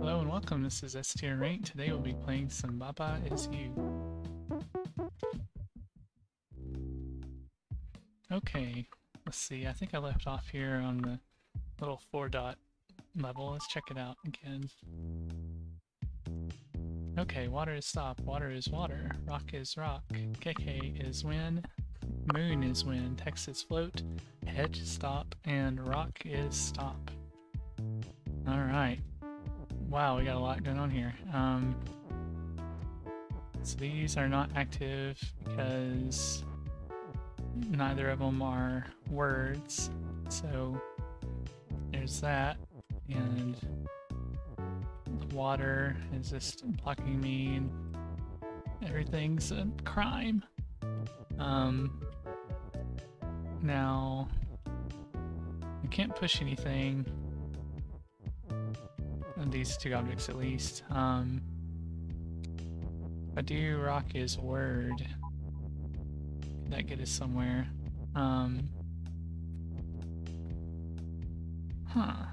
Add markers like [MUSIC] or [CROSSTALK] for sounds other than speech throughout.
Hello and welcome, this is S tier Rank. Today we'll be playing some Baba Is You. Okay, let's see, I think I left off here on the little four dot level. Let's check it out again. Okay, water is stop, water is water, rock is rock, Keke is wind, moon is wind, text is float, hedge stop, and rock is stop. Alright. Wow, we got a lot going on here. Um, so these are not active because neither of them are words. So there's that. And the water is just blocking me and everything's a crime. Um, now, I can't push anything these two objects at least. Um, if I do rock is word, could that get us somewhere? Um, huh.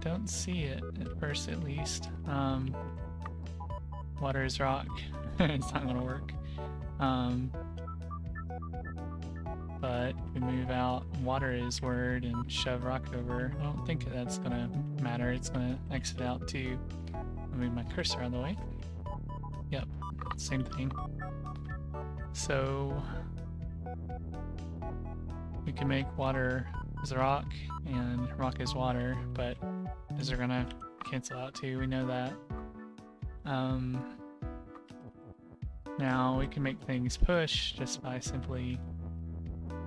Don't see it at first, at least. Um, water is rock. [LAUGHS] it's not gonna work. Um, we move out water is word and shove rock over. I don't think that's gonna matter. It's gonna exit out too. Move my cursor out of the way. Yep, same thing. So we can make water is rock and rock is water, but is are gonna cancel out too. We know that. Um, now we can make things push just by simply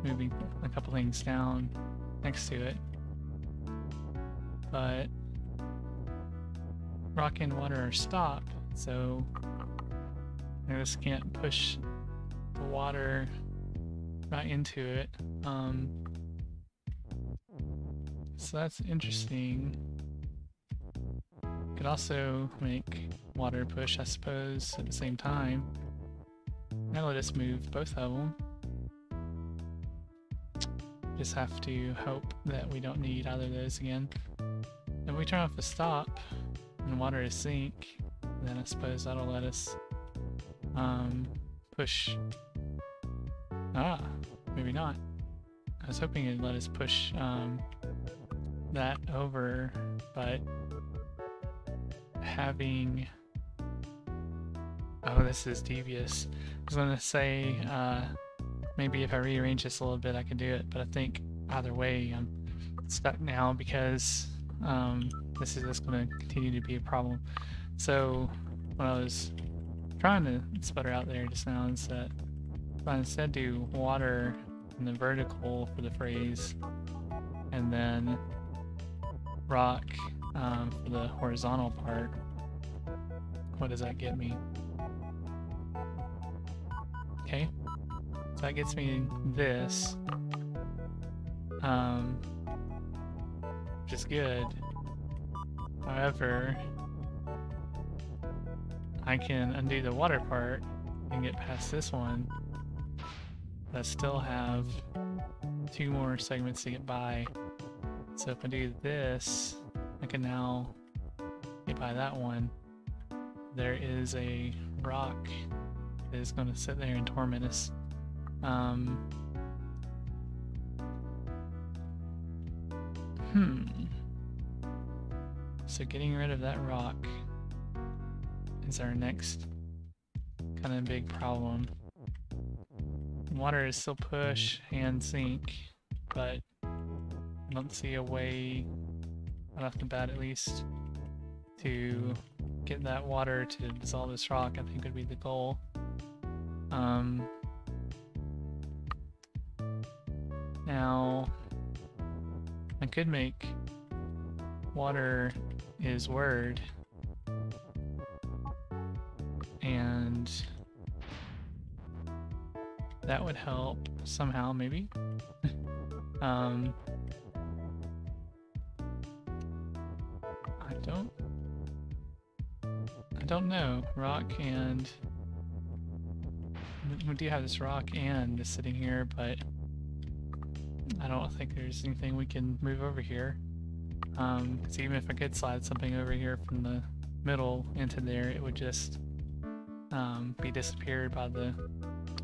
moving a couple things down next to it. But rock and water are stopped, so I just can't push the water right into it. Um, so that's interesting. Could also make water push, I suppose, at the same time. Now let us move both of them. Just have to hope that we don't need either of those again. If we turn off the stop and water is sink, then I suppose that'll let us um, push... Ah, maybe not. I was hoping it'd let us push um, that over, but having... Oh, this is devious. I was gonna say, uh, Maybe if I rearrange this a little bit I can do it, but I think either way I'm stuck now because um, this is just going to continue to be a problem. So what I was trying to sputter out there just now is that if I instead do water in the vertical for the phrase and then rock um, for the horizontal part, what does that get me? Okay, that gets me this. Um, which is good. However, I can undo the water part and get past this one. But I still have two more segments to get by. So if I do this, I can now get by that one. There is a rock that is going to sit there and torment us. Um, hmm. So getting rid of that rock is our next kind of big problem. Water is still push and sink, but I don't see a way, right off the bat at least, to get that water to dissolve this rock, I think would be the goal. Um, Now, I could make water is word and that would help somehow maybe. [LAUGHS] Um I don't I don't know. Rock and we do have this rock and sitting here but I don't think there's anything we can move over here. Because even if I could slide something over here from the middle into there, it would just um, be disappeared by the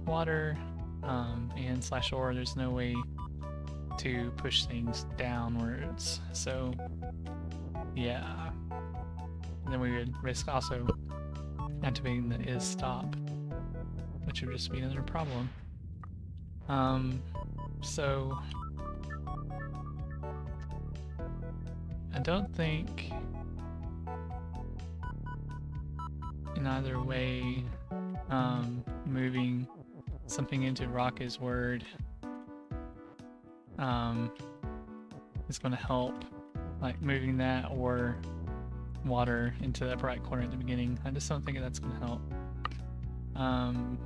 water um, and slash or there's no way to push things downwards. So yeah. And then we would risk also activating the is stop, which would just be another problem. Um, so I don't think in either way um, moving something into rock is word um, is going to help like moving that or water into that bright corner at the beginning. I just don't think that's going to help. Um,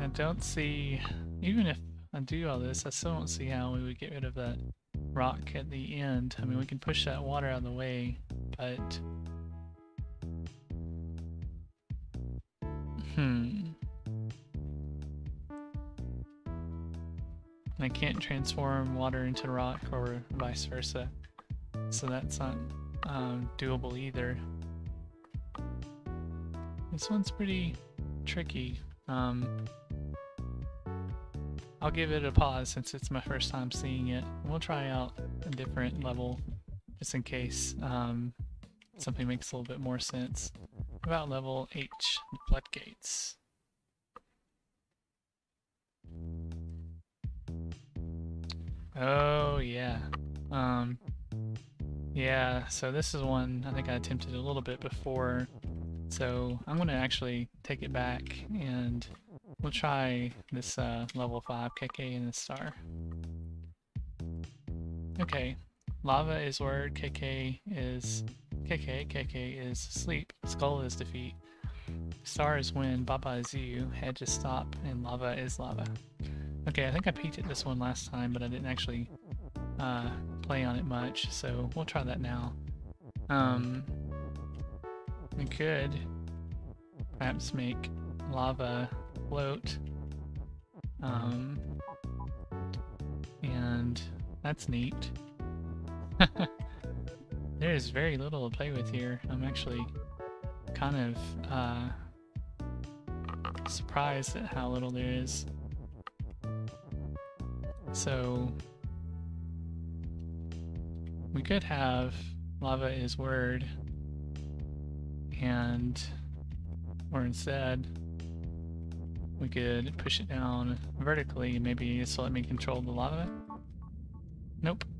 I don't see, even if I do all this, I still don't see how we would get rid of that rock at the end. I mean, we can push that water out of the way, but... Hmm. I can't transform water into rock or vice versa. So that's not um, doable either. This one's pretty tricky. Um, I'll give it a pause since it's my first time seeing it. We'll try out a different level just in case um, something makes a little bit more sense. About level H, floodgates. Oh, yeah. Um, yeah, so this is one I think I attempted a little bit before. So I'm going to actually take it back and we'll try this uh, level 5 Keke in the star. Okay, lava is word, Keke is Keke, Keke is sleep, skull is defeat, star is win, Baba is you, is stop, and lava is lava. Okay, I think I peeked at this one last time, but I didn't actually uh, play on it much, so we'll try that now. Um, we could perhaps make lava float. Um, and that's neat. [LAUGHS] There's very little to play with here. I'm actually kind of uh, surprised at how little there is. So we could have lava is word and or instead we could push it down vertically maybe so let me control the lava? Nope. [LAUGHS]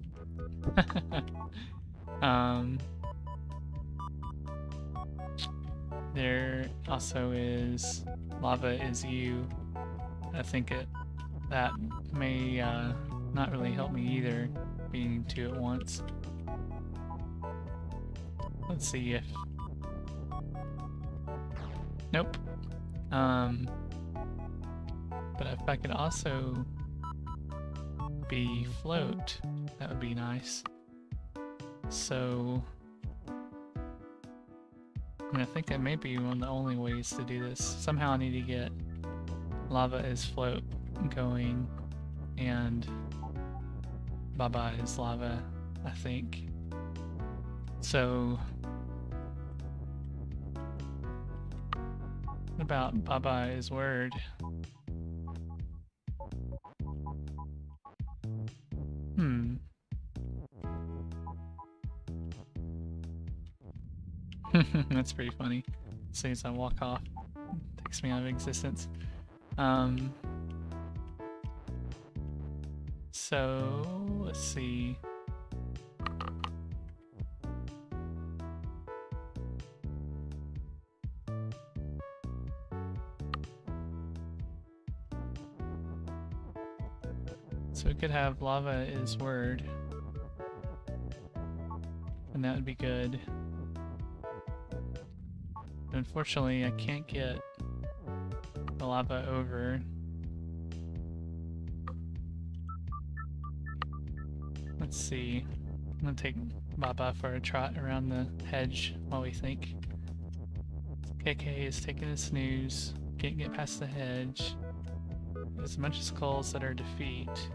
Um there also is lava is you. I think it that may uh, not really help me either, being two at once. Let's see if... Nope. Um, but if I could also be float, that would be nice. So... I mean, I think that may be one of the only ways to do this. Somehow I need to get lava is float going and Baba is lava, I think. So about Baba is word? Hmm. [LAUGHS] That's pretty funny. As soon as I walk off, takes me out of existence. Um, so, let's see. Could have lava is word. And that would be good. Unfortunately, I can't get the lava over Let's see. I'm gonna take Baba for a trot around the hedge while we think. Keke is taking a snooze. Can't get past the hedge. There's a bunch of skulls that are defeat.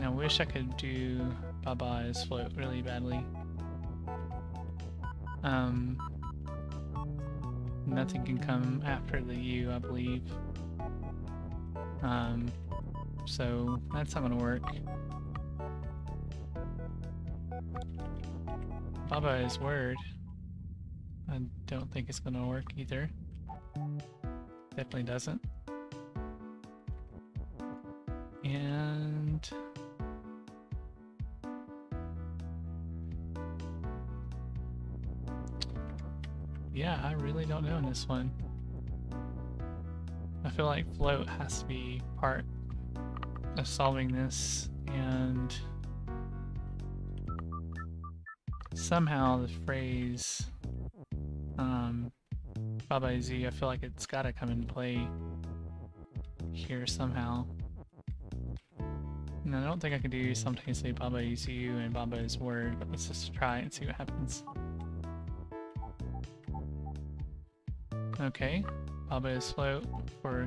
And I wish I could do Baba's float really badly. Um, nothing can come after the U, I believe. Um, so that's not gonna work. Baba is word. I don't think it's gonna work either. Definitely doesn't. Really don't know in this one. I feel like float has to be part of solving this and somehow the phrase um, Baba Z, I feel like it's gotta come into play here somehow. And I don't think I can do simultaneously Baba is you and Baba is word, but let's just try and see what happens. Okay, Baba is float for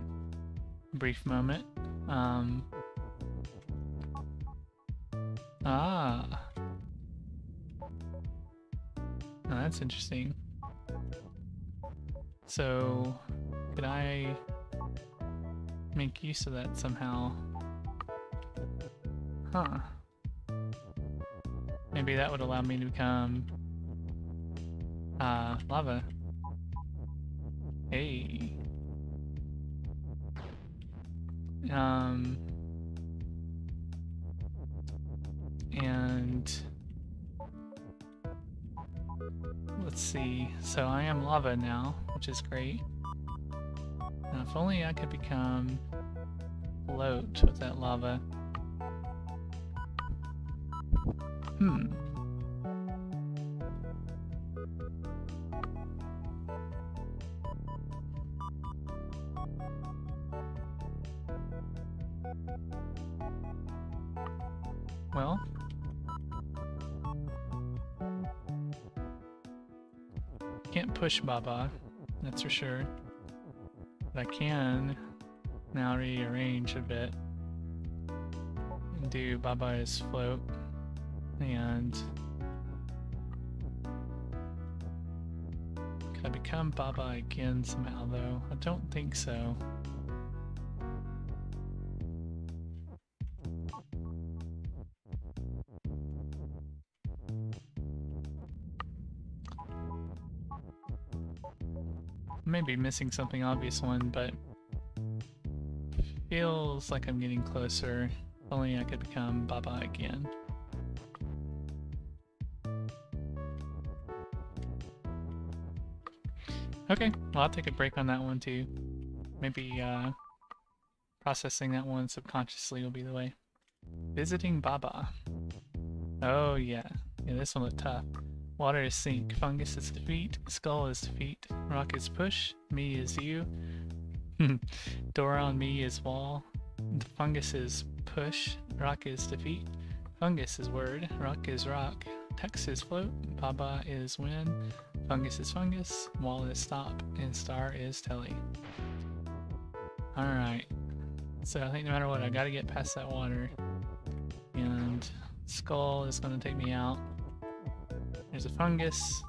a brief moment. Um, ah. That's interesting. So, could I make use of that somehow? Huh. Maybe that would allow me to become uh, lava. Hey. Um. And let's see. So I am lava now, which is great. Now if only I could become float with that lava. Hmm. Push Baba, that's for sure. But I can now rearrange a bit and do Baba's float and can I become Baba again somehow though? I don't think so. Maybe missing something obvious one, but feels like I'm getting closer. If only I could become Baba again. Okay, well I'll take a break on that one too. Maybe uh, processing that one subconsciously will be the way. Visiting Baba. Oh yeah, yeah this one looked tough. Water is sink, fungus is defeat, skull is defeat, rock is push, me is you, [LAUGHS] door on me is wall, the fungus is push, rock is defeat, fungus is word, rock is rock, text is float, baba is win, fungus is fungus, wall is stop, and star is tele. Alright, so I think no matter what, I gotta get past that water, and skull is gonna take me out. There's a fungus.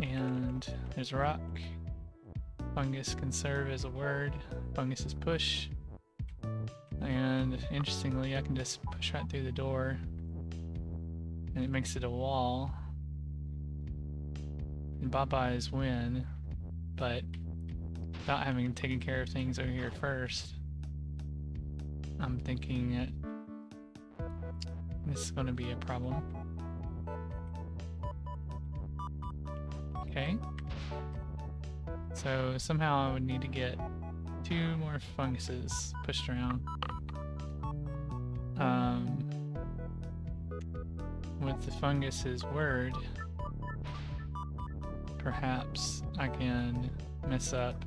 And there's a rock. Fungus can serve as a word. Fungus is push. And interestingly, I can just push right through the door. And it makes it a wall. And Baba is win. But without having taken care of things over here first, I'm thinking that this is going to be a problem. Okay. So somehow I would need to get two more funguses pushed around. Um, with the fungus's word, perhaps I can mess up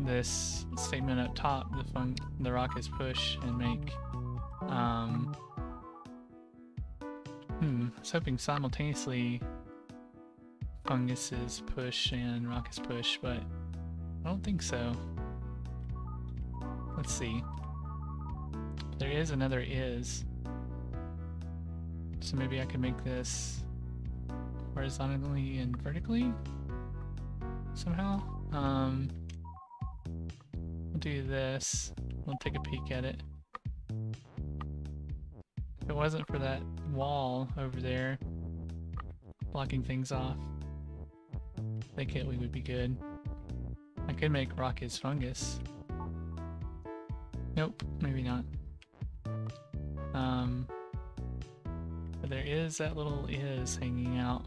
this statement up top, the fun the rock is push, and make um, hmm, I was hoping simultaneously fungus is push and rock is push, but I don't think so. Let's see. There is another is. So maybe I could make this horizontally and vertically somehow. Um, we'll do this. We'll take a peek at it. If it wasn't for that wall over there blocking things off, Think it we would be good. I could make rock is fungus. Nope, maybe not. Um, but there is that little is hanging out.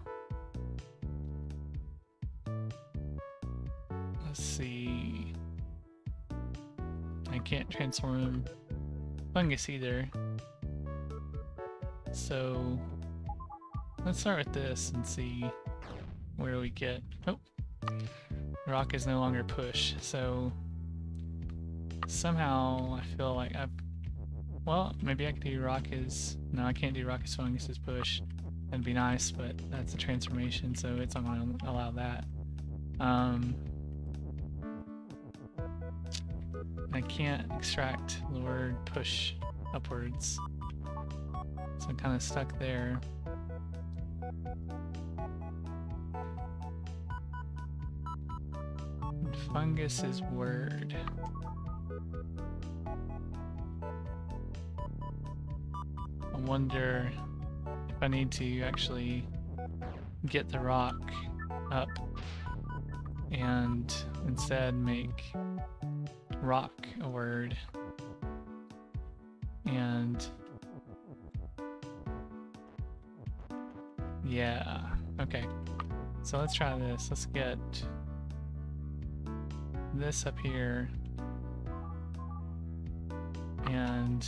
Let's see. I can't transform fungus either. So let's start with this and see where we get. Oh, rock is no longer push. So somehow I feel like I've. Well, maybe I could do rock is. No, I can't do rock is fungus is push. That'd be nice, but that's a transformation, so it's not going to allow that. Um, I can't extract the word push upwards. So I'm kind of stuck there. Fungus is word. I wonder if I need to actually get the rock up and instead make rock a word. And yeah okay. So let's try this. Let's get this up here and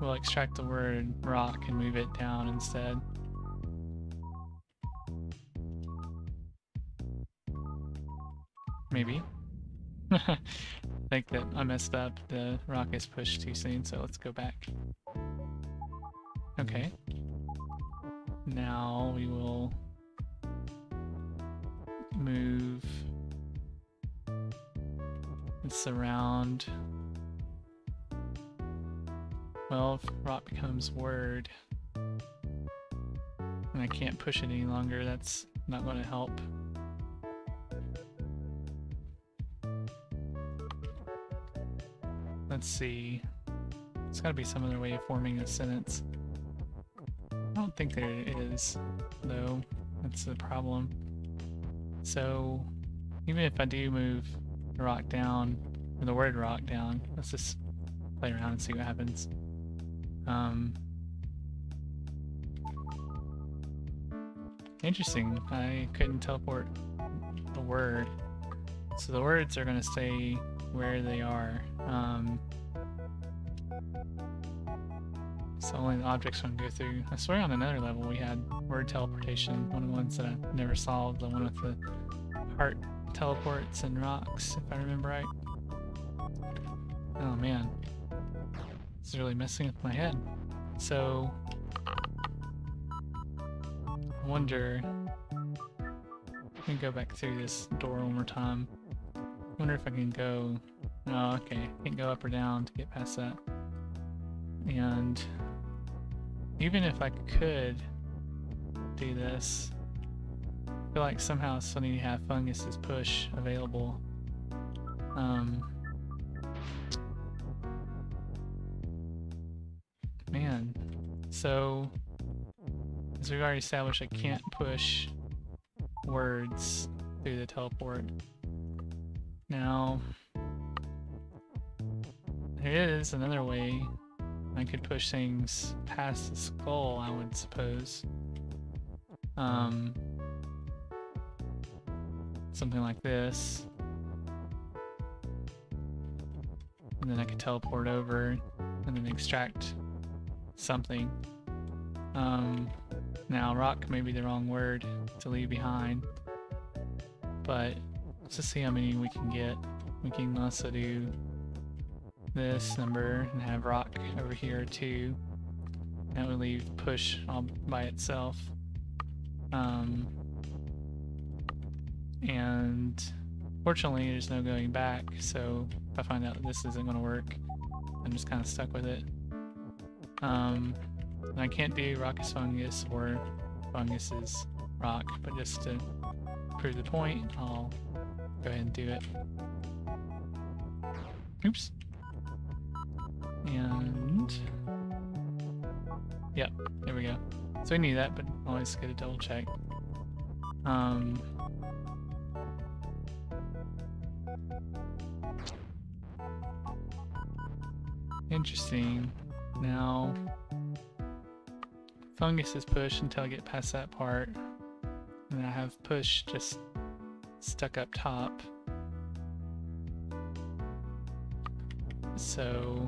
we'll extract the word rock and move it down instead. Maybe. I [LAUGHS] think that I messed up. The rock is pushed too soon, so let's go back. Okay. Now we will move it's around... Well, rock becomes word, and I can't push it any longer, that's not going to help. Let's see. There's got to be some other way of forming a sentence. I don't think there is, though. That's the problem. So, even if I do move rock down, or the word rock down. Let's just play around and see what happens. Um, interesting, I couldn't teleport the word. So the words are going to stay where they are. Um, so only the objects to go through. I swear on another level we had word teleportation, one of the ones that I never solved, the one with the heart teleports and rocks, if I remember right. Oh man. This is really messing with my head. So... I wonder... Let me go back through this door one more time. I wonder if I can go... Oh, okay. I can't go up or down to get past that. And... Even if I could do this, feel like somehow to have Fungus's push available. Um, man, so as we've already established, I can't push words through the teleport. Now, there is another way I could push things past the skull, I would suppose. Um, something like this. And then I can teleport over and then extract something. Um, now, rock may be the wrong word to leave behind, but let's just see how many we can get. We can also do this number and have rock over here too. That would leave push all by itself. Um, and Fortunately, there's no going back, so if I find out that this isn't going to work, I'm just kind of stuck with it. Um, and I can't do rock is fungus or fungus is rock, but just to prove the point, I'll go ahead and do it. Oops. And... Yep, there we go. So we need that, but always get a double check. Um, interesting. Now, fungus is pushed until I get past that part. And I have push just stuck up top. So...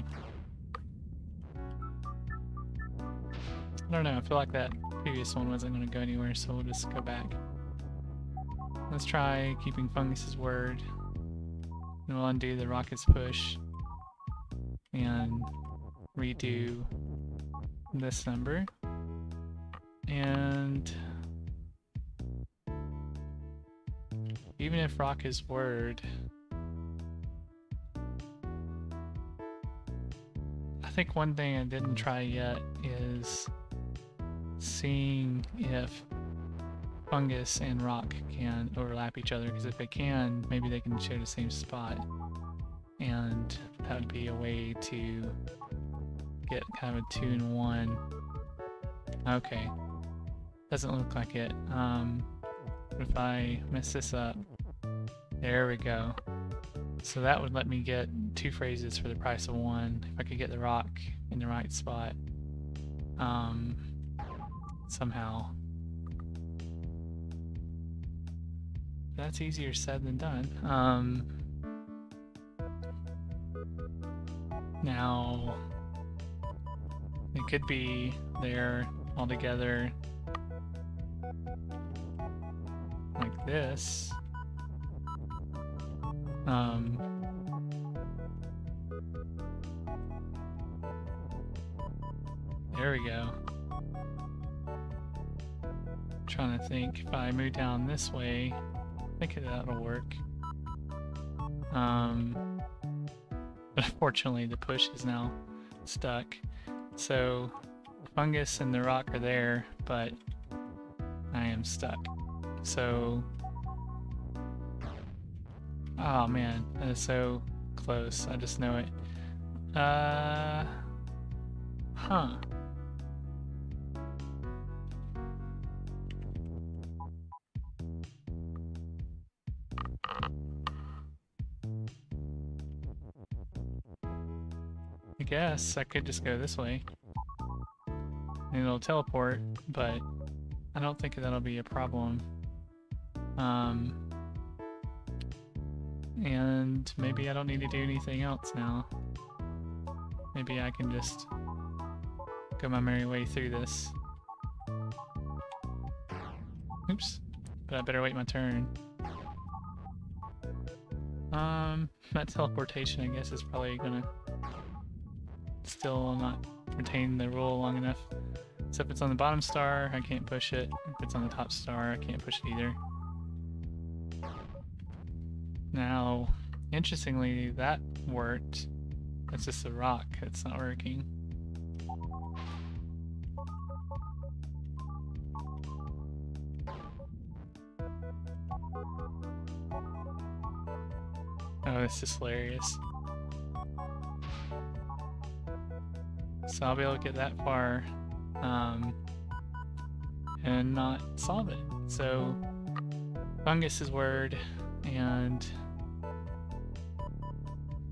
I don't know, I feel like that previous one wasn't going to go anywhere, so we'll just go back. Let's try keeping Fungus's word. And we'll undo the rocket's push. And redo this number. And even if rock is word, I think one thing I didn't try yet is seeing if fungus and rock can overlap each other because if they can, maybe they can share the same spot. And that would be a way to get kind of a two in one. Okay. Doesn't look like it. Um, if I mess this up, there we go. So that would let me get two phrases for the price of one if I could get the rock in the right spot. Um, somehow. That's easier said than done. Um, now, it could be there all together like this. Um, there we go. Trying to think if I move down this way, I think that'll work. Um, but unfortunately the push is now stuck. So the fungus and the rock are there, but I am stuck. So Oh man, that is so close. I just know it. Uh, huh. Guess I could just go this way. And it'll teleport, but I don't think that'll be a problem. Um, and maybe I don't need to do anything else now. Maybe I can just go my merry way through this. Oops. But I better wait my turn. Um, that teleportation I guess is probably gonna still not retain the roll long enough. So if it's on the bottom star, I can't push it. If it's on the top star, I can't push it either. Now, interestingly, that worked. That's just a rock that's not working. Oh, this is hilarious. So I'll be able to get that far um, and not solve it. So fungus is word and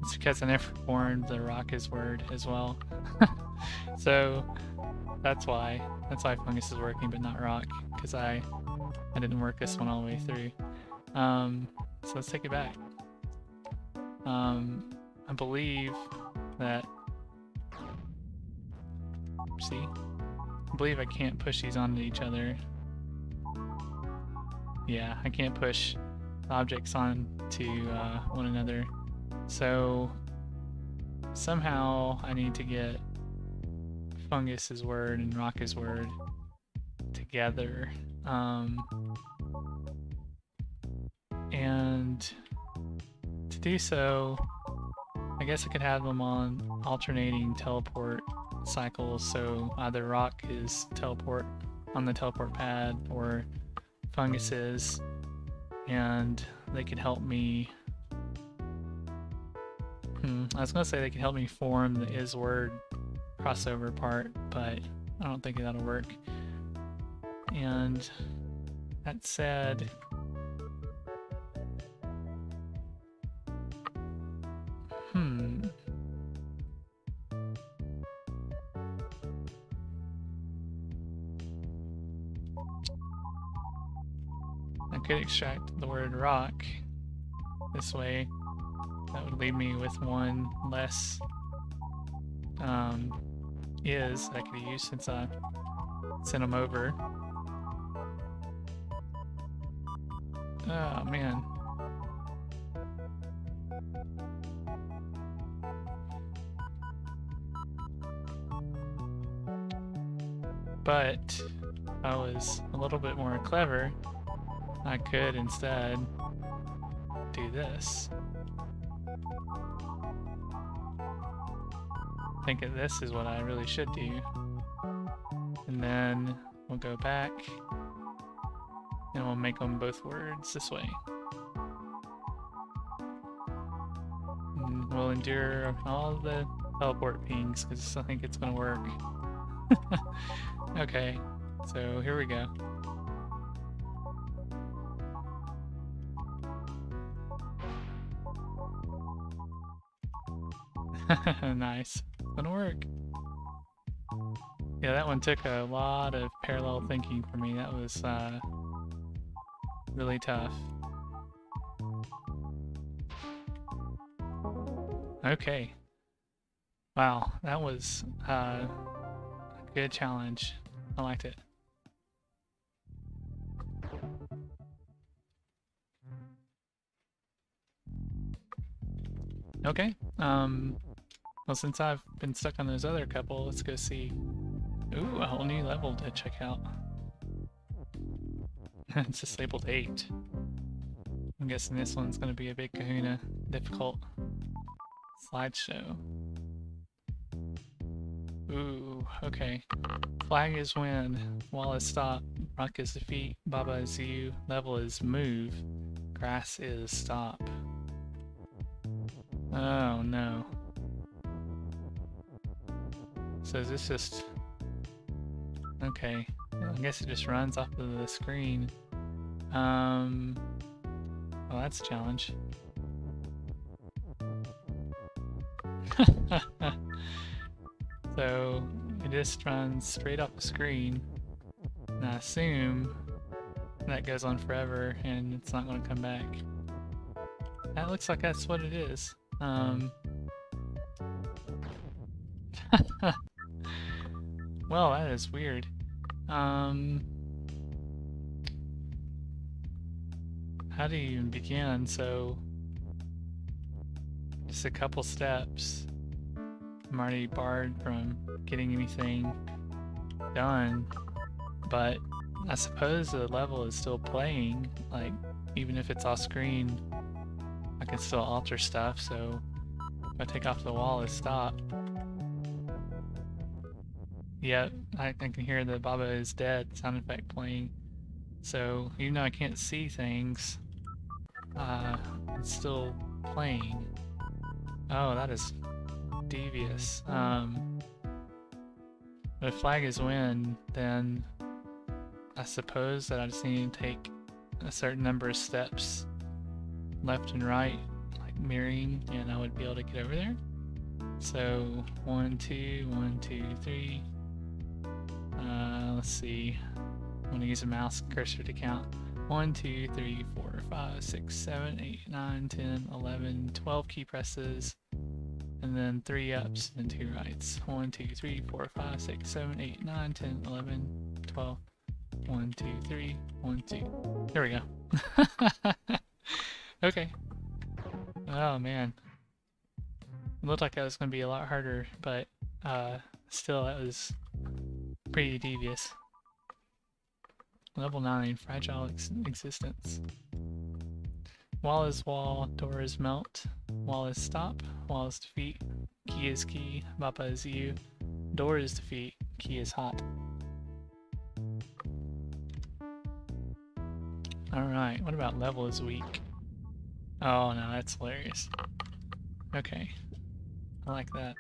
it's because I never warned the rock is word as well. [LAUGHS] so that's why. That's why fungus is working but not rock, because I I didn't work this one all the way through. Um, so let's take it back. Um, I believe that see? I believe I can't push these onto each other. Yeah, I can't push objects onto uh, one another. So somehow I need to get Fungus's word and Rock's word together. Um, and to do so, I guess I could have them on alternating teleport cycles, so either rock is teleport on the teleport pad or funguses, and they could help me. Hmm, I was gonna say they could help me form the is word crossover part, but I don't think that'll work. And that said, extract the word rock this way. That would leave me with one less um, is I could use since I sent them over. Oh man. But I was a little bit more clever, I could instead do this. I think this is what I really should do. And then we'll go back and we'll make them both words this way. And we'll endure all the teleport pings because I think it's going to work. [LAUGHS] okay, so here we go. [LAUGHS] nice. Gonna work. Yeah, that one took a lot of parallel thinking for me. That was uh, really tough. Okay. Wow, that was uh, a good challenge. I liked it. Okay. Um, well, since I've been stuck on those other couple, let's go see. Ooh, a whole new level to check out. [LAUGHS] it's just labeled 8. I'm guessing this one's going to be a big kahuna. Difficult. Slideshow. Ooh, okay. Flag is win. Wall is stop. Rock is defeat. Baba is you. Level is move. Grass is stop. Oh no. So is this just... Okay. I guess it just runs off of the screen. Um... Well, that's a challenge. [LAUGHS] so, it just runs straight off the screen. And I assume that goes on forever and it's not going to come back. That looks like that's what it is. Um... [LAUGHS] Well, that is weird. Um, how do you even begin? So, just a couple steps. I'm already barred from getting anything done, but I suppose the level is still playing. Like, even if it's off screen, I can still alter stuff. So, if I take off the wall, it stopped. Yeah, I, I can hear the Baba is dead sound effect playing. So even though I can't see things, uh, it's still playing. Oh, that is devious. Um, if flag is win, then I suppose that I just need to take a certain number of steps left and right, like mirroring, and I would be able to get over there. So one, two, one, two, three, uh, let's see. I'm going to use a mouse cursor to count. 1, 2, 3, 4, 5, 6, 7, 8, 9, 10, 11, 12 key presses, and then 3 ups and 2 rights. 1, 2, 3, 4, 5, 6, 7, 8, 9, 10, 11, 12. 1, 2, 3, 1, 2. There we go. [LAUGHS] okay. Oh man. It looked like that was going to be a lot harder, but uh, still, that was pretty devious. Level 9, Fragile ex existence. Wall is wall, door is melt, wall is stop, wall is defeat, key is key, Baba is you, door is defeat, key is hot. Alright, what about level is weak? Oh no, that's hilarious. Okay. I like that.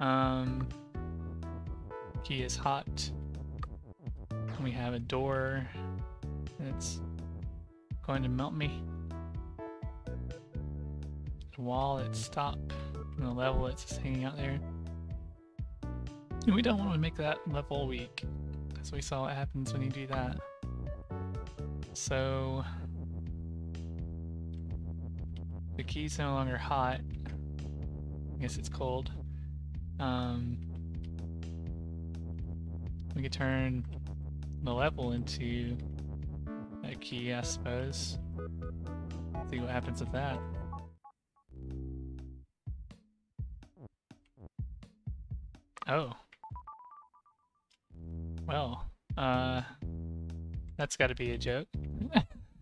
Um, key is hot. We have a door that's going to melt me. The wall at stop and the level it's just hanging out there. And we don't want to make that level weak, because we saw what happens when you do that. So the key's no longer hot. I guess it's cold. Um, we could turn the level into a key, I suppose. See what happens with that. Oh. Well, uh, that's gotta be a joke.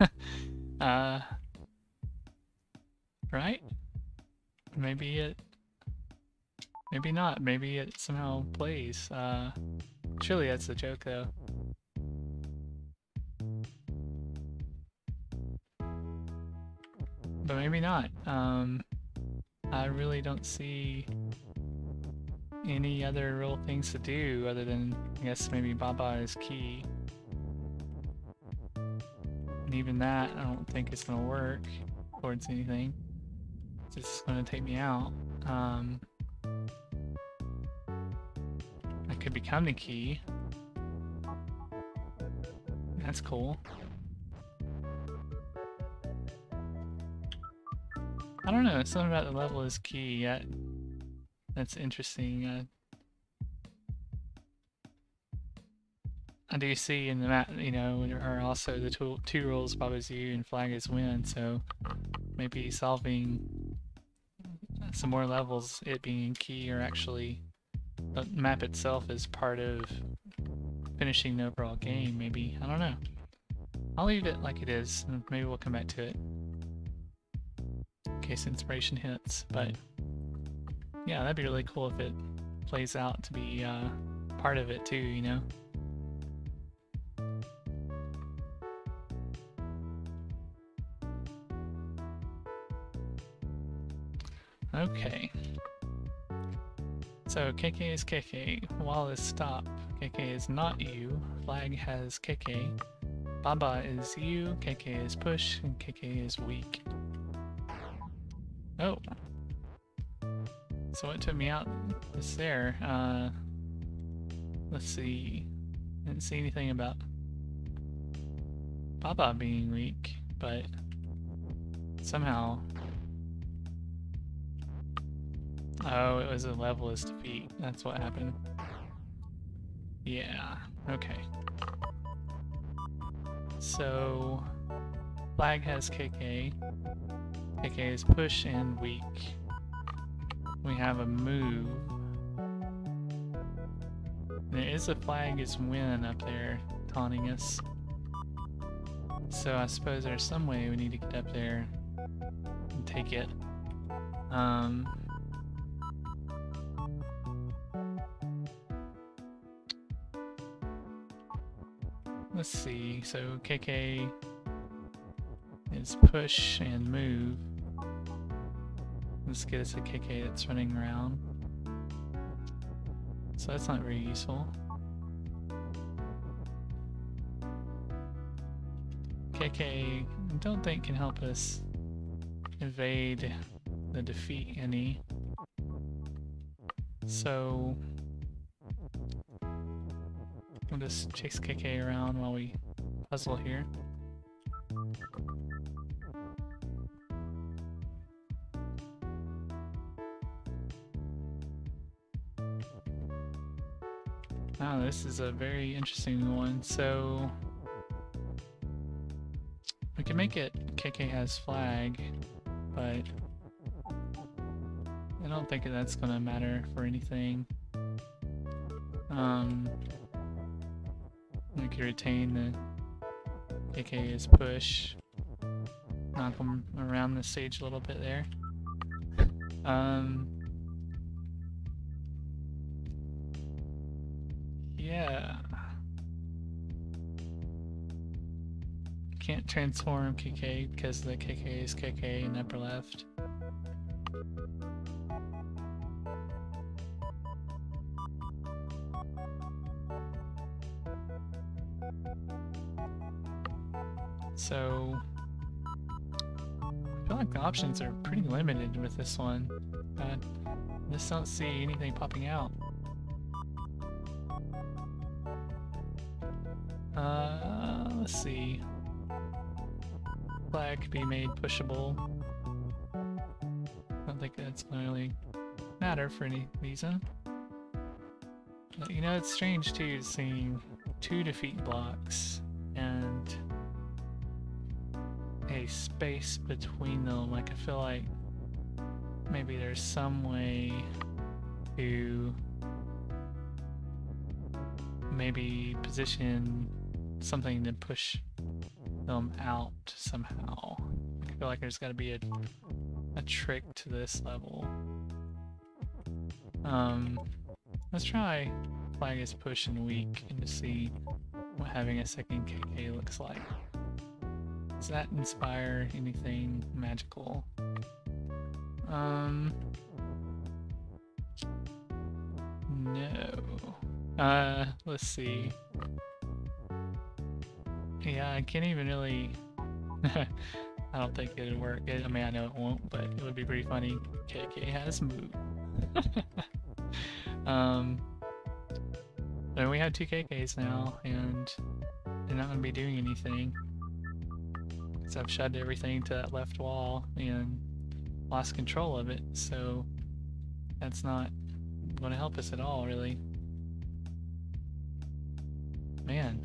[LAUGHS] uh, right? Maybe it, maybe not. Maybe it somehow plays. Uh, surely that's a joke though. But maybe not. Um, I really don't see any other real things to do other than, I guess, maybe Baba is key. And even that, I don't think it's gonna work towards anything. It's just gonna take me out. Um, could become the key. That's cool. I don't know, something about the level is key yet. That's interesting. Uh, I do see in the map, you know, there are also the two, two rules, Bob is you and flag is win, so maybe solving some more levels, it being key, or actually the map itself is part of finishing the overall game, maybe. I don't know. I'll leave it like it is, and maybe we'll come back to it in case inspiration hits, but yeah, that'd be really cool if it plays out to be uh, part of it too, you know? Okay. Keke is Keke, Wall is stop, Keke is not you, Flag has Keke, Baba is you, Keke is push, and Keke is weak. Oh. So what took me out is there. Uh, let's see. Didn't see anything about Baba being weak, but somehow Oh, it was a levelist defeat. That's what happened. Yeah, okay. So, flag has Keke. Keke is push and weak. We have a move. There is a flag is win up there taunting us. So I suppose there's some way we need to get up there and take it. Um, Let's see, so Keke is push and move. Let's get us a Keke that's running around. So that's not very useful. Keke, I don't think can help us evade the defeat any. So We'll just chase Keke around while we puzzle here. Wow, this is a very interesting one. So we can make it Keke has flag, but I don't think that's gonna matter for anything. Um, we could retain the Keke's push. knock them around the stage a little bit there. Um, yeah. Can't transform Keke because the Keke is Keke in upper left. Options are pretty limited with this one. I just don't see anything popping out. Uh, let's see. Flag be made pushable. I don't think that's gonna really matter for any reason. But, you know, it's strange too, seeing two defeat blocks and space between them. Like, I feel like maybe there's some way to maybe position something to push them out somehow. I feel like there's got to be a, a trick to this level. Um, let's try flag is push and weak and to see what having a second Keke looks like. Does that inspire anything magical? Um, no. Uh, let's see. Yeah, I can't even really... [LAUGHS] I don't think it'd work. I mean, I know it won't, but it would be pretty funny. Keke has moved. [LAUGHS] um, but we have two Kekes now, and they're not going to be doing anything. I've shoved everything to that left wall and lost control of it, so that's not going to help us at all, really. Man.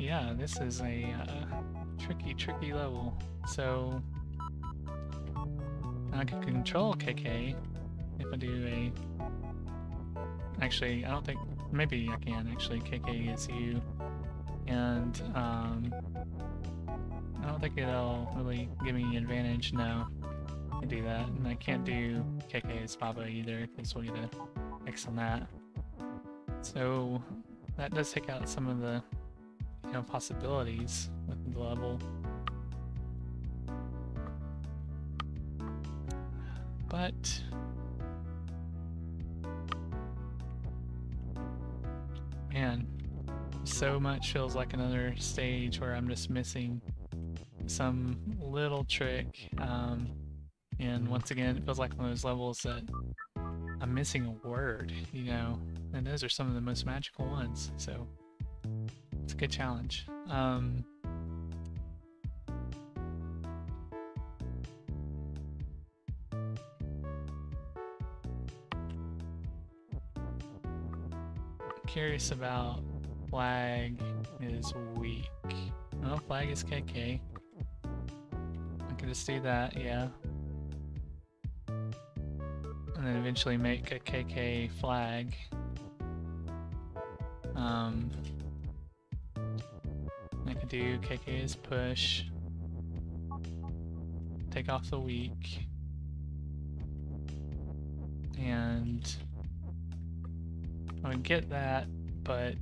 Yeah, this is a uh, tricky, tricky level. So, I can control Keke, if I do a... Actually, I don't think... Maybe I can, actually. Keke is you. And, um... I don't think it'll really give me an advantage, no. I can do that. And I can't do Keke as Baba either, because we'll get a X on that. So, that does take out some of the, you know, possibilities with the level. But so much feels like another stage where I'm just missing some little trick. Um, and once again, it feels like one of those levels that I'm missing a word, you know, and those are some of the most magical ones, so it's a good challenge. Um, curious about flag is weak. Oh, flag is Keke. I can just do that, yeah. And then eventually make a Keke flag. Um, I could do Keke as push. Take off the weak. And I would get that, but...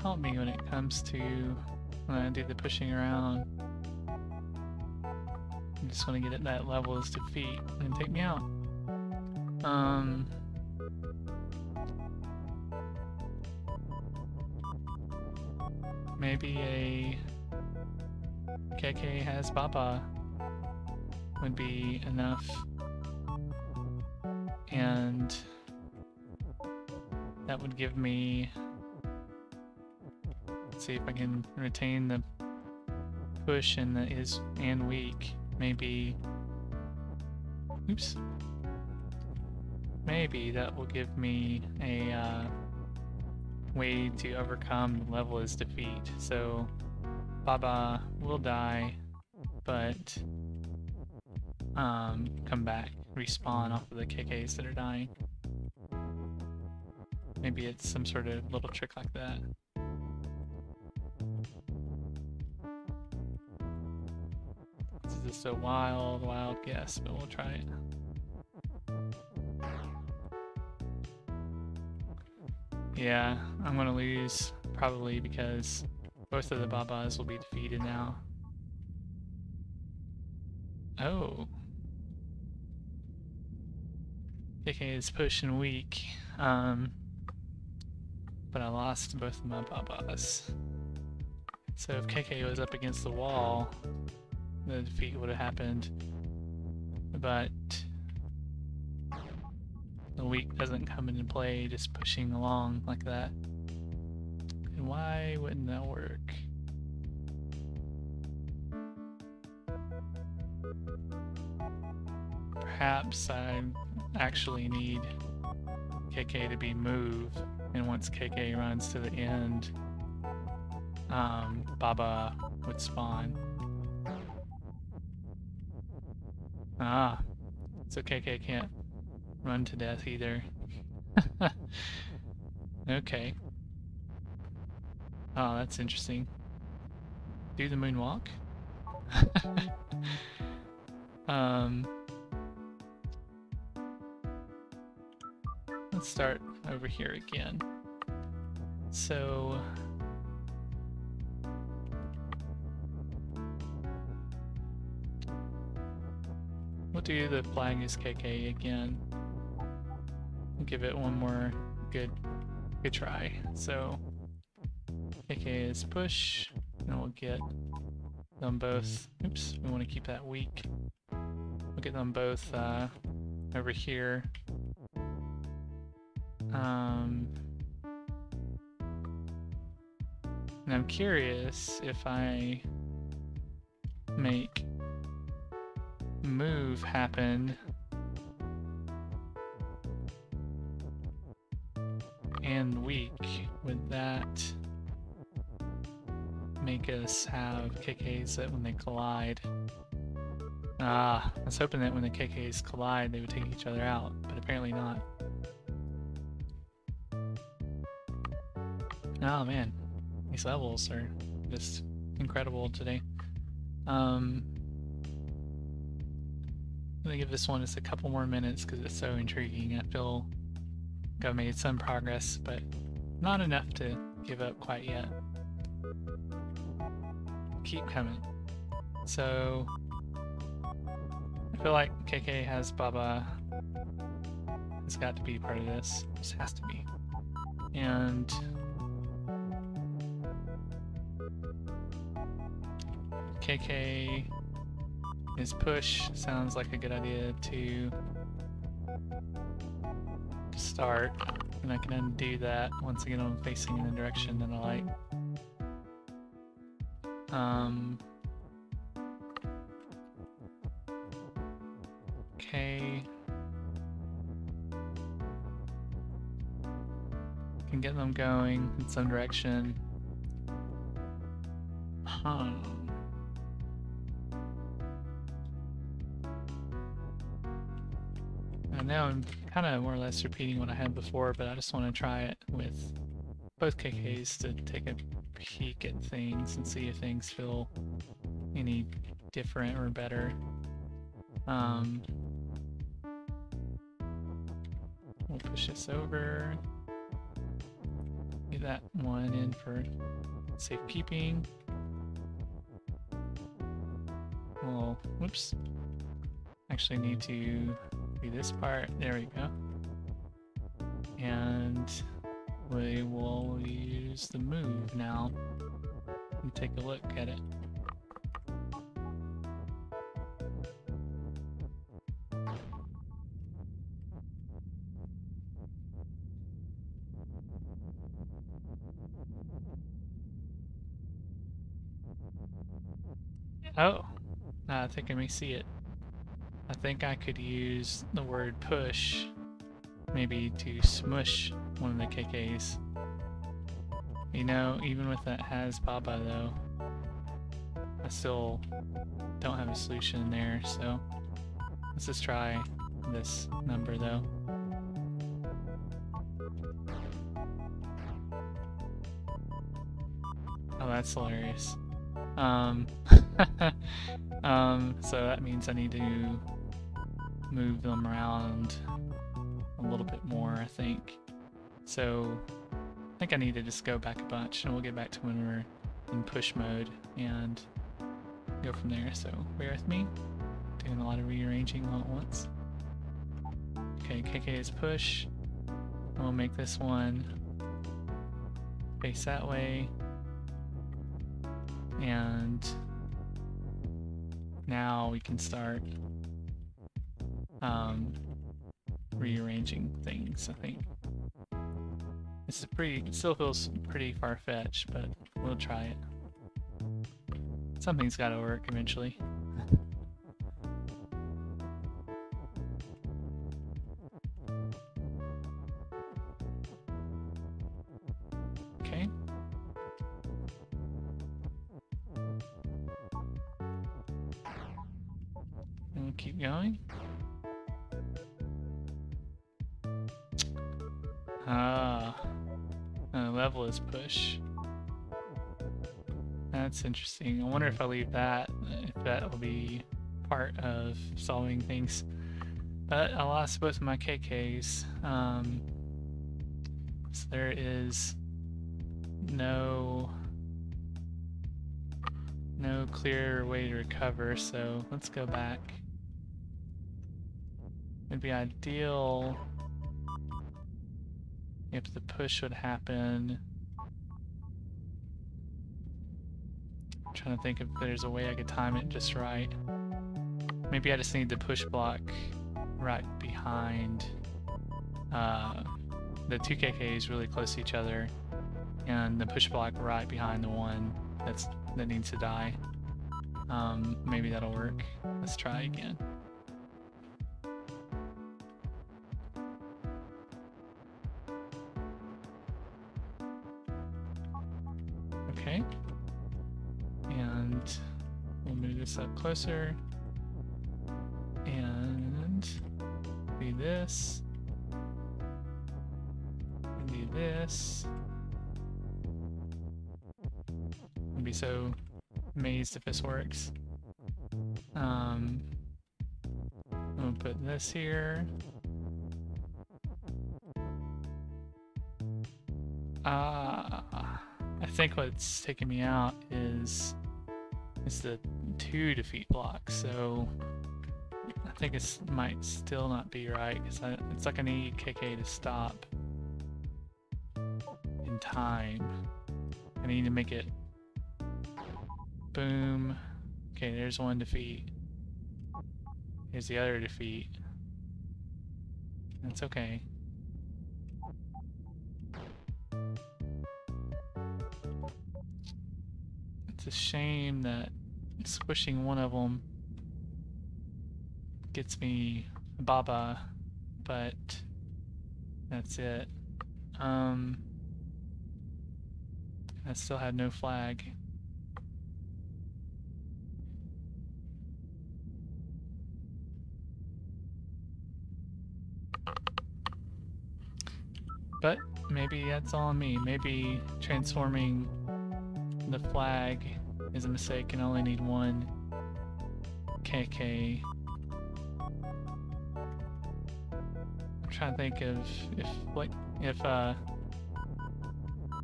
help me when it comes to when I do the pushing around. I'm just want to get at that level as defeat and take me out. Um... Maybe a Keke has Baba would be enough. And that would give me... See if I can retain the push and the is and weak. Maybe... Oops. Maybe that will give me a uh, way to overcome the level as defeat. So Baba will die, but um, come back, respawn off of the Kekes that are dying. Maybe it's some sort of little trick like that. Is a wild, wild guess, but we'll try it. Yeah, I'm gonna lose probably because both of the Babas will be defeated now. Oh. Keke is pushing weak. Um, but I lost both of my Babas. So if Keke was up against the wall, the defeat would have happened. But the weak doesn't come into play just pushing along like that. And why wouldn't that work? Perhaps I actually need Keke to be moved, and once Keke runs to the end, um, Baba would spawn. Ah, so Keke can't run to death either. [LAUGHS] okay. Oh, that's interesting. Do the moonwalk? [LAUGHS] um, let's start over here again. So, we'll do the flag is Keke again give it one more good good try. So Keke is push, and we'll get them both. Oops, we want to keep that weak. We'll get them both uh, over here. Um, and I'm curious if I make move happen and weak, would that make us have Kekes that when they collide? Ah, I was hoping that when the Kekes collide they would take each other out, but apparently not. Oh man, these levels are just incredible today. Um, Gonna give this one just a couple more minutes because it's so intriguing. I feel I've made some progress, but not enough to give up quite yet. Keep coming. So, I feel like Keke has Baba. It's got to be part of this. This has to be. And Keke is push sounds like a good idea to start, and I can undo that once again I'm facing in the direction that I like. Um, okay. Can get them going in some direction. I'm kind of more or less repeating what I had before, but I just want to try it with both Kekes to take a peek at things and see if things feel any different or better. Um, we'll push this over. Get that one in for safekeeping. Well, whoops. Actually need to do this part. There we go. And we will use the move now and take a look at it. Oh, I think I may see it. Think I could use the word push maybe to smush one of the Kekes. You know, even with that has Baba though, I still don't have a solution there, so let's just try this number though. Oh, that's hilarious. Um, [LAUGHS] um, so that means I need to move them around a little bit more, I think. So I think I need to just go back a bunch and we'll get back to when we're in push mode and go from there. So bear with me. Doing a lot of rearranging all at once. Okay, Keke is push. We'll make this one face that way. And now we can start um, rearranging things, I think. This is pretty, it still feels pretty far-fetched, but we'll try it. Something's gotta work eventually. [LAUGHS] wonder if I leave that, if that will be part of solving things. But I lost both of my Kekes. Um, so there is no no clear way to recover, so let's go back. It'd be ideal if the push would happen. Trying to think if there's a way I could time it just right. Maybe I just need the push block right behind uh, the two Kekes really close to each other and the push block right behind the one that's that needs to die. Um, maybe that'll work. Let's try again. Closer. And do this. And do this. I'd be so amazed if this works. Um, I'm gonna put this here. Uh, I think what's taking me out is is the two defeat blocks, so I think it might still not be right because it's like I need Keke to stop in time. I need to make it boom. Okay, there's one defeat. Here's the other defeat. That's okay. It's a shame that squishing one of them gets me Baba, but that's it. Um, I still had no flag. But maybe that's all on me. Maybe transforming the flag is a mistake and I only need one Keke. I'm trying to think of if like if uh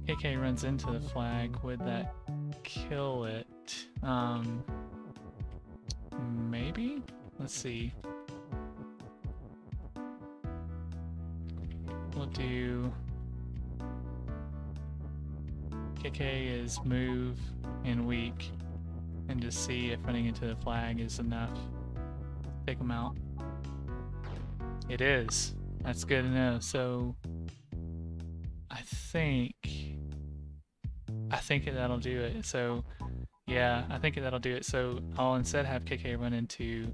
Keke runs into the flag, would that kill it? Um maybe? Let's see. We'll do Keke is move and weak, and just see if running into the flag is enough. Take them out. It is. That's good to know. So I think I think that'll do it. So yeah, I think that'll do it. So I'll instead have Keke run into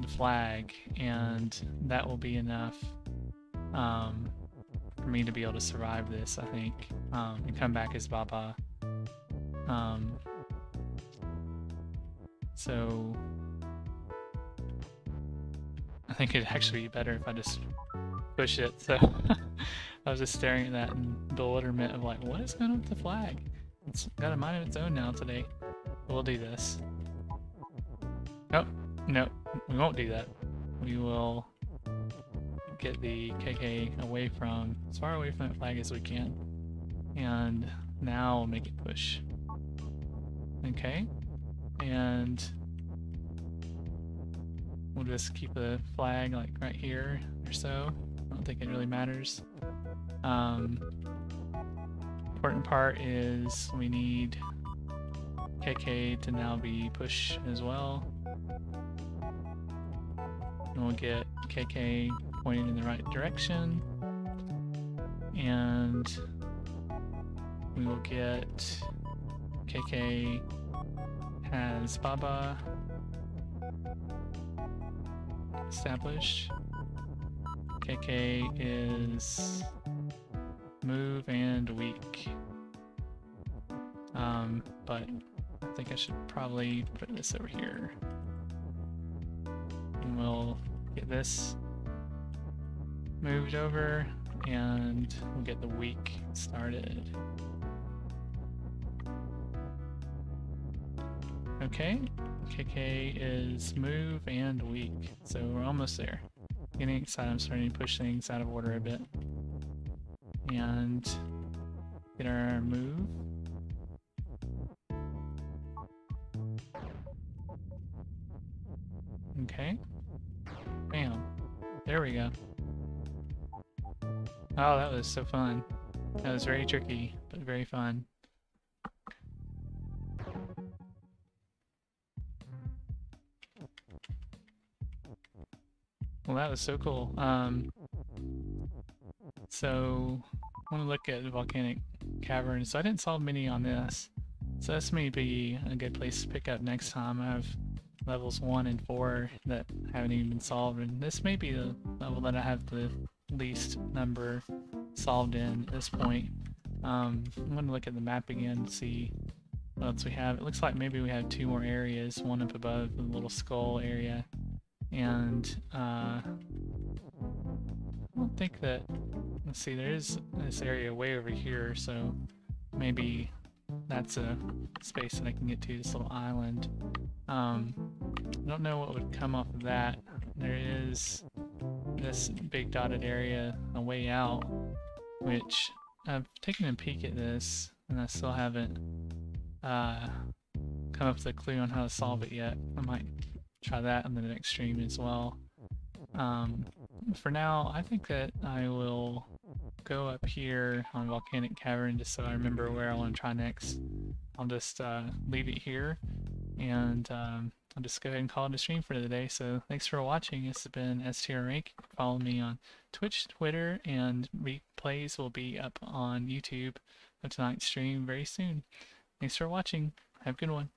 the flag, and that will be enough. Um, for me to be able to survive this, I think, um, and come back as Baba. Um, So I think it'd actually be better if I just push it. So [LAUGHS] I was just staring at that in bewilderment of like, what is going on with the flag? It's got a mind of its own now today. We'll do this. Nope, nope, we won't do that. We will get the Keke away from, as far away from that flag as we can. And now make it push. Okay, and we'll just keep the flag like right here or so. I don't think it really matters. Um, important part is we need Keke to now be push as well. And we'll get Keke pointing in the right direction. And we will get Keke has Baba established. Keke is move and weak. Um, but I think I should probably put this over here. And we'll get this moved over and we'll get the weak started. Okay, Keke is move and weak, so we're almost there. Getting excited, I'm starting to push things out of order a bit. And get our move. Okay. Bam. There we go. Oh, that was so fun. That was very tricky, but very fun. Well, that was so cool. Um, so, I want to look at the volcanic caverns. So I didn't solve many on this. So this may be a good place to pick up next time. I have levels 1 and 4 that haven't even been solved, and this may be the level that I have the least number solved in at this point. Um, I'm going to look at the map again to see what else we have. It looks like maybe we have two more areas, one up above the little skull area, and uh, I don't think that, let's see, there is this area way over here, so maybe that's a space that I can get to, this little island. Um, I don't know what would come off of that. There is this big dotted area a way out, which I've taken a peek at this, and I still haven't uh, come up with a clue on how to solve it yet. I might try that in the next stream as well. Um, for now, I think that I will go up here on Volcanic Cavern just so I remember where I want to try next. I'll just uh, leave it here and um, I'll just go ahead and call it a stream for today. So thanks for watching. This has been S-Tier Rank. Follow me on Twitch, Twitter, and replays will be up on YouTube of tonight's stream very soon. Thanks for watching. Have a good one.